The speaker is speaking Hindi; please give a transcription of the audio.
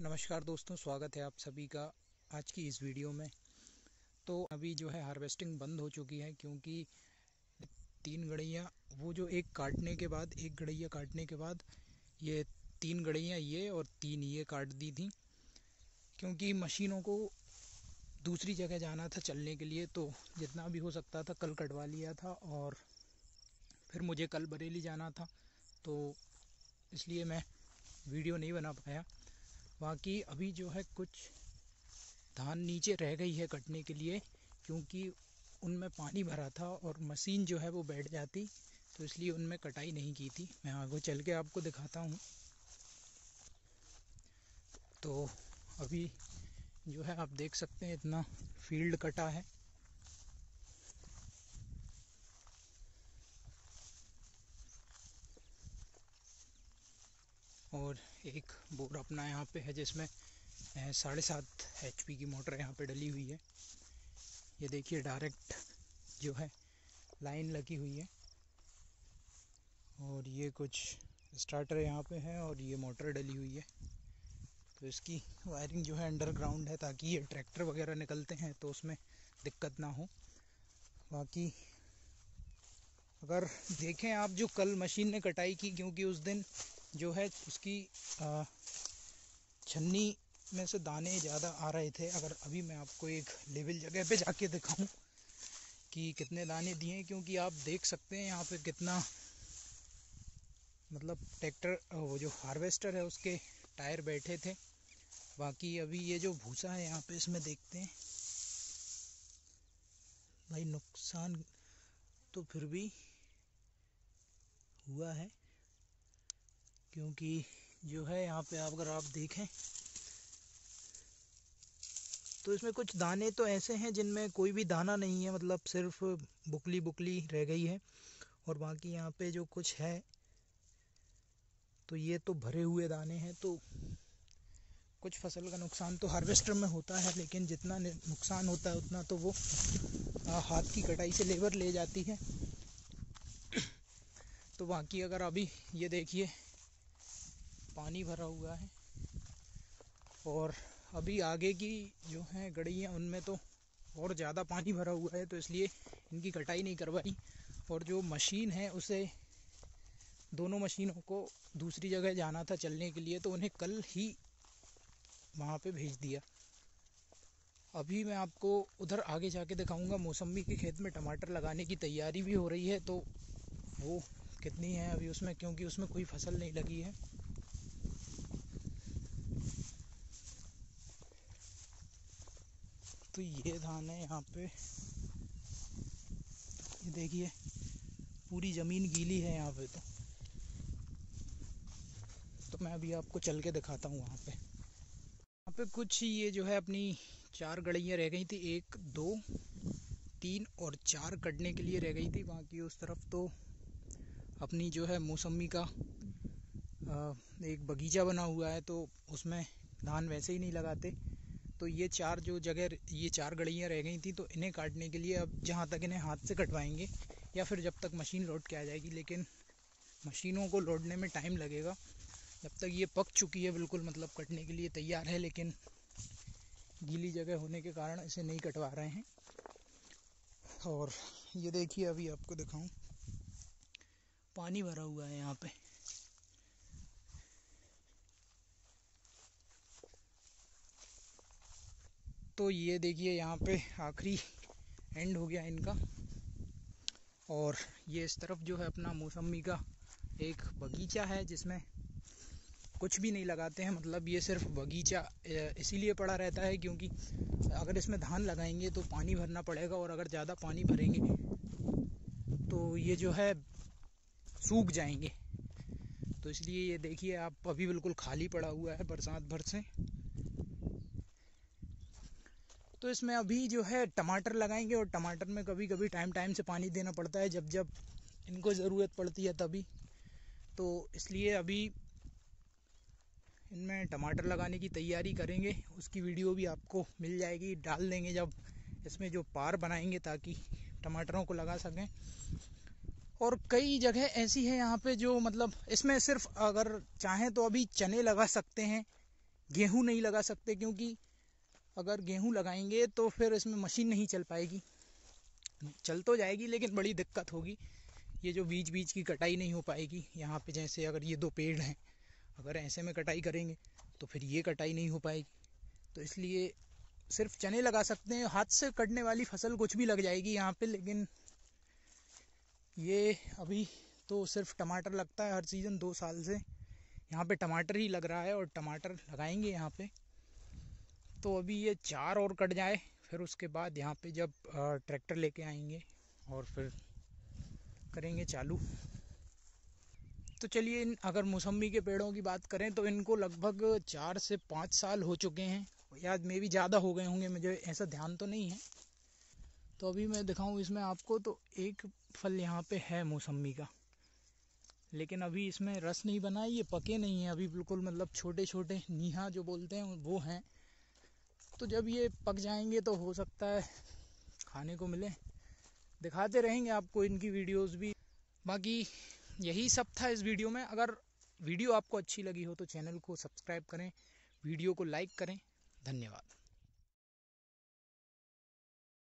नमस्कार दोस्तों, स्वागत है आप सभी का आज की इस वीडियो में। तो अभी जो है हार्वेस्टिंग बंद हो चुकी है क्योंकि तीन गड़ियाँ, वो जो एक काटने के बाद, एक गड़ैया काटने के बाद, ये तीन गड़ियाँ ये और तीन ये काट दी थी। क्योंकि मशीनों को दूसरी जगह जाना था चलने के लिए तो जितना भी हो सकता था कल कटवा लिया था और फिर मुझे कल बरेली जाना था तो इसलिए मैं वीडियो नहीं बना पाया। बाकी अभी जो है कुछ धान नीचे रह गई है कटने के लिए, क्योंकि उनमें पानी भरा था और मशीन जो है वो बैठ जाती तो इसलिए उनमें कटाई नहीं की थी। मैं आगे चल के आपको दिखाता हूँ। तो अभी जो है आप देख सकते हैं, इतना फ़ील्ड कटा है। और एक बोर अपना यहाँ पे है जिसमें साढ़े सात एच की मोटर यहाँ पे डली हुई है। ये देखिए डायरेक्ट जो है, लाइन लगी हुई है। और ये कुछ स्टार्टर यहाँ पे है और ये मोटर डली हुई है। तो इसकी वायरिंग जो है अंडरग्राउंड है ताकि ये ट्रैक्टर वगैरह निकलते हैं तो उसमें दिक्कत ना हो। बाकी अगर देखें आप जो कल मशीन ने कटाई की, क्योंकि उस दिन जो है उसकी छन्नी में से दाने ज़्यादा आ रहे थे। अगर अभी मैं आपको एक लेवल जगह पे जाके दिखाऊँ कि कितने दाने दिए क्योंकि आप देख सकते हैं यहाँ पे कितना मतलब ट्रैक्टर, वो जो हार्वेस्टर है उसके टायर बैठे थे। बाकी अभी ये जो भूसा है यहाँ पे इसमें देखते हैं। भाई नुकसान तो फिर भी हुआ है। क्योंकि जो है यहाँ पे आप अगर आप देखें तो इसमें कुछ दाने तो ऐसे हैं जिनमें कोई भी दाना नहीं है मतलब सिर्फ़ बुकली बुकली रह गई है और बाकी यहाँ पे जो कुछ है तो ये तो भरे हुए दाने हैं तो कुछ फ़सल का नुकसान तो हार्वेस्टर में होता है, लेकिन जितना नुकसान होता है उतना तो वो हाथ की कटाई से लेबर ले जाती है। तो बाकी अगर अभी ये देखिए पानी भरा हुआ है। और अभी आगे की जो हैं गड़ियाँ, उनमें तो और ज़्यादा पानी भरा हुआ है तो इसलिए इनकी कटाई नहीं करवाई। और जो मशीन है, उसे दोनों मशीनों को दूसरी जगह जाना था चलने के लिए तो उन्हें कल ही वहाँ पे भेज दिया। अभी मैं आपको उधर आगे जाके दिखाऊँगा मौसमी के खेत में टमाटर लगाने की तैयारी भी हो रही है तो वो कितनी है अभी उसमें, क्योंकि उसमें कोई फ़सल नहीं लगी है। तो ये धान है यहाँ पे। ये देखिए, पूरी ज़मीन गीली है यहाँ पे तो। तो मैं अभी आपको चल के दिखाता हूँ वहाँ पे। यहाँ पे कुछ ये जो है अपनी चार गड़ियाँ रह गई थी। एक, दो, तीन और चार कटने के लिए रह गई थी। बाकी उस तरफ़ तो अपनी जो है मौसमी का एक बगीचा बना हुआ है तो उसमें धान वैसे ही नहीं लगाते। तो ये चार जो जगह ये चार गड़ियाँ रह गई थी तो इन्हें काटने के लिए अब जहाँ तक इन्हें हाथ से कटवाएँगे या फिर जब तक मशीन लोड के आ जाएगी, लेकिन मशीनों को लोडने में टाइम लगेगा। जब तक ये पक चुकी है बिल्कुल मतलब कटने के लिए तैयार है, लेकिन गीली जगह होने के कारण इसे नहीं कटवा रहे हैं। और ये देखिए, अभी आपको दिखाऊँ। पानी भरा हुआ है यहाँ पे। तो ये देखिए यहाँ पे आखिरी एंड हो गया इनका। और ये इस तरफ़ जो है अपना मौसमी का एक बगीचा है, जिसमें कुछ भी नहीं लगाते हैं। मतलब ये सिर्फ़ बगीचा इसीलिए पड़ा रहता है क्योंकि अगर इसमें धान लगाएँगे तो पानी भरना पड़ेगा और अगर ज़्यादा पानी भरेंगे तो ये जो है सूख जाएँगे। तो इसलिए ये देखिए, आप अभी बिल्कुल खाली पड़ा हुआ है बरसात भर से। तो इसमें अभी जो है टमाटर लगाएँगे और टमाटर में कभी कभी टाइम टाइम से पानी देना पड़ता है जब जब इनको ज़रूरत पड़ती है तभी। तो इसलिए अभी इनमें टमाटर लगाने की तैयारी करेंगे। उसकी वीडियो भी आपको मिल जाएगी। डाल देंगे जब इसमें जो पार बनाएँगे ताकि टमाटरों को लगा सकें। और कई जगह ऐसी है यहाँ पे जो मतलब इसमें सिर्फ़ अगर चाहें तो अभी चने लगा सकते हैं, गेहूँ नहीं लगा सकते क्योंकि अगर गेहूँ लगाएँगे तो फिर इसमें मशीन नहीं चल पाएगी। चल तो जाएगी, लेकिन बड़ी दिक्कत होगी। ये जो बीच बीच की कटाई नहीं हो पाएगी, यहाँ पे जैसे अगर ये दो पेड़ हैं, अगर ऐसे में कटाई करेंगे तो फिर ये कटाई नहीं हो पाएगी। तो इसलिए सिर्फ़ चने लगा सकते हैं, हाथ से कटने वाली फ़सल कुछ भी लग जाएगी यहाँ पे, लेकिन ये अभी तो सिर्फ़ टमाटर लगता है हर सीज़न दो साल से। यहाँ पे टमाटर ही लग रहा है और टमाटर लगाएँगे यहाँ पे। तो अभी ये चार और कट जाए, फिर उसके बाद यहाँ पे जब ट्रैक्टर लेके आएँगे और फिर करेंगे चालू। तो चलिए इन, अगर मौसम्बी के पेड़ों की बात करें तो इनको लगभग चार से पाँच साल हो चुके हैं। या मे भी ज़्यादा हो गए होंगे, मुझे ऐसा ध्यान तो नहीं है। तो अभी मैं दिखाऊँ इसमें आपको तो एक फल यहाँ पे है मौसम्बी का। लेकिन अभी इसमें रस नहीं बना है ये पके नहीं है। अभी बिल्कुल मतलब छोटे छोटे नीहा जो बोलते हैं, वो हैं। तो जब ये पक जाएँगे तो हो सकता है खाने को मिले। दिखाते रहेंगे आपको इनकी वीडियोस भी। बाकी यही सब था इस वीडियो में। अगर वीडियो आपको अच्छी लगी हो तो चैनल को सब्सक्राइब करें, वीडियो को लाइक करें। धन्यवाद।